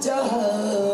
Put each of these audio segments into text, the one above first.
जहाँ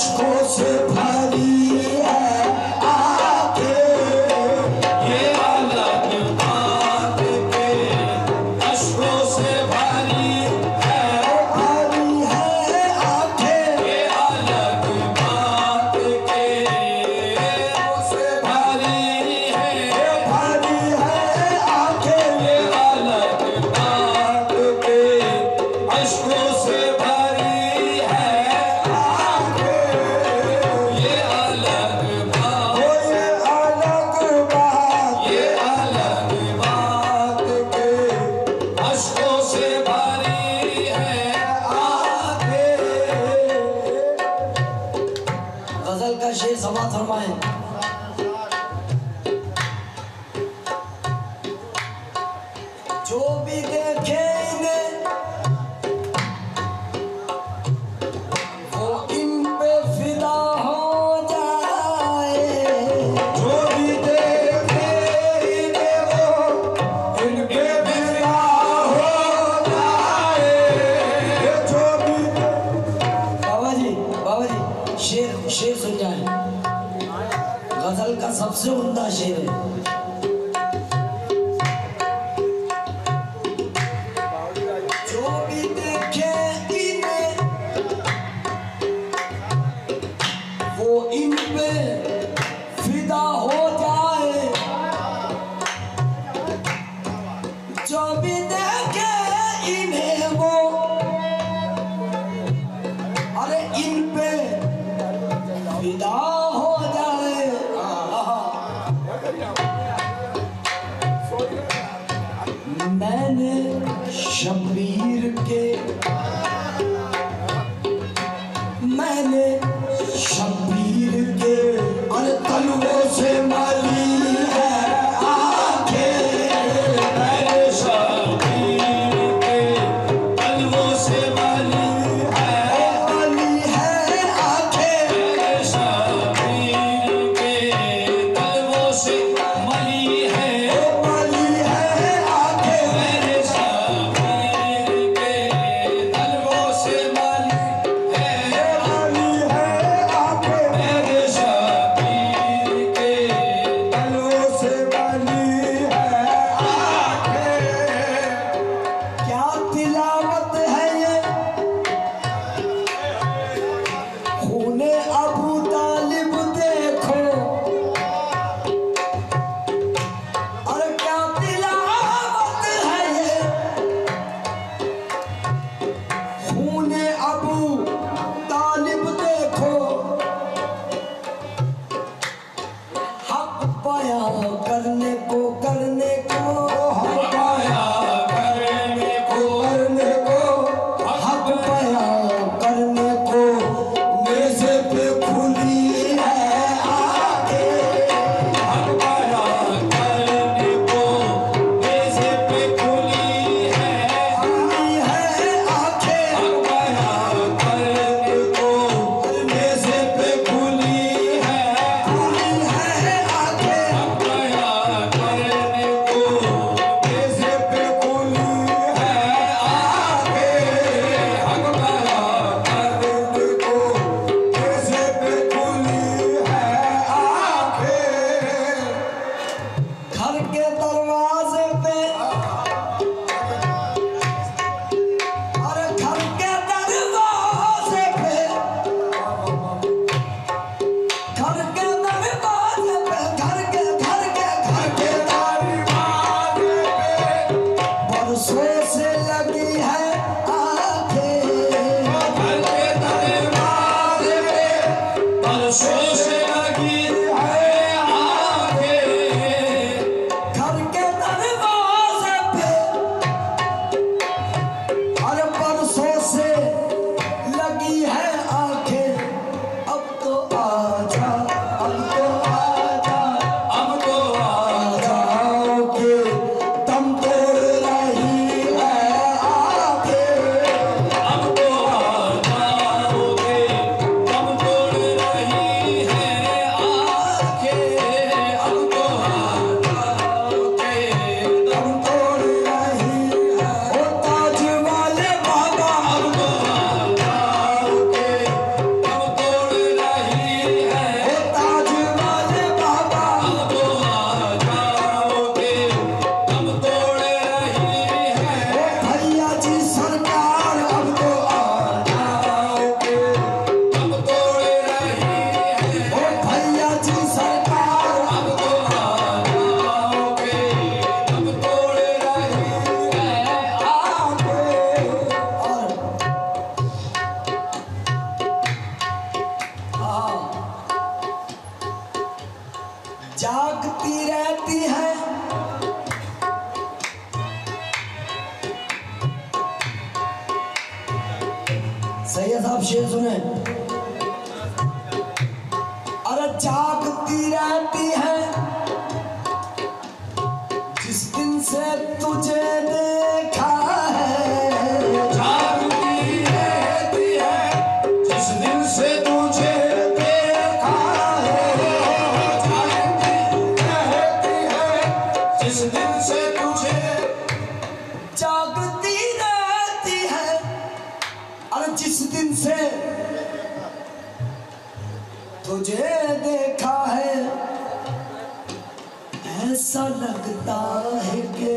अरे अशकों गज़ल का ね。भैया साहब, शेर सुने। अरे जागती रहती है, जिस दिन से तुझे देखा है। जागती दिन से तुझे है, जिस दिन से दिन से तुझे देखा है। ऐसा लगता है कि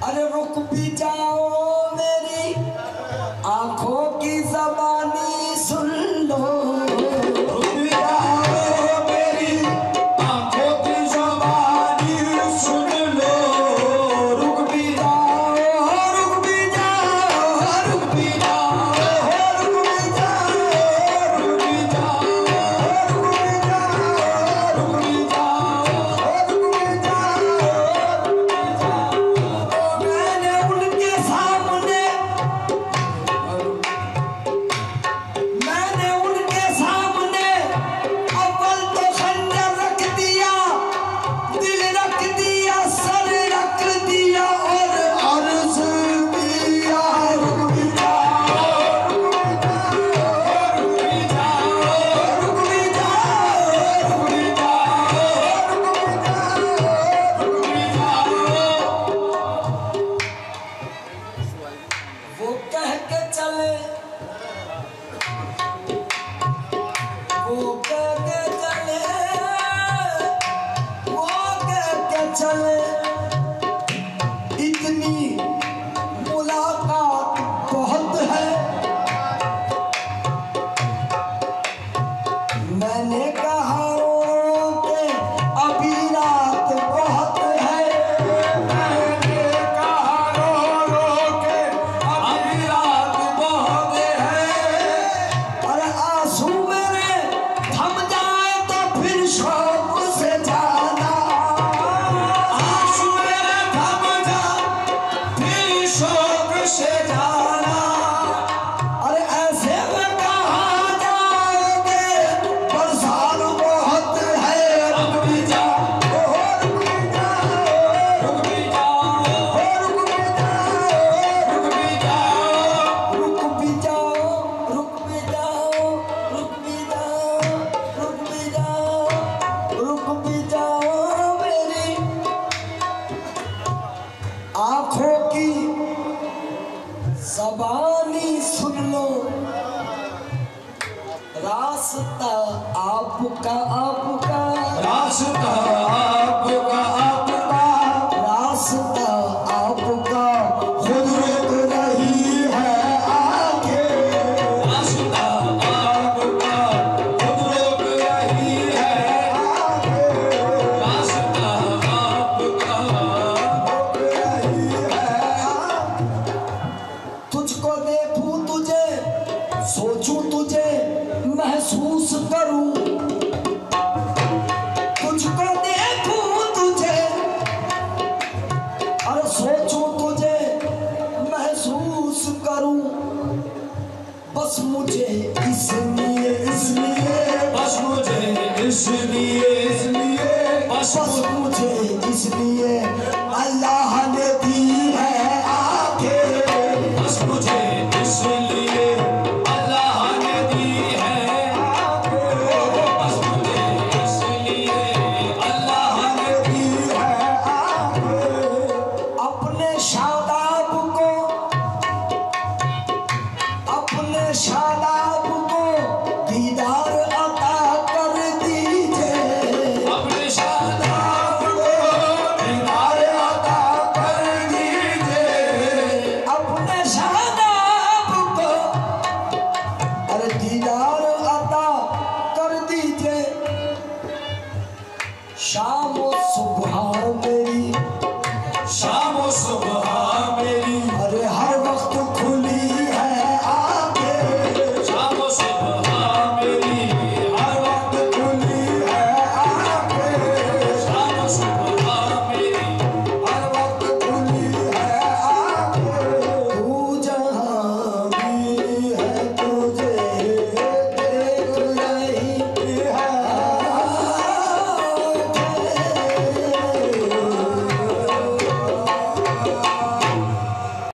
Alevokupita,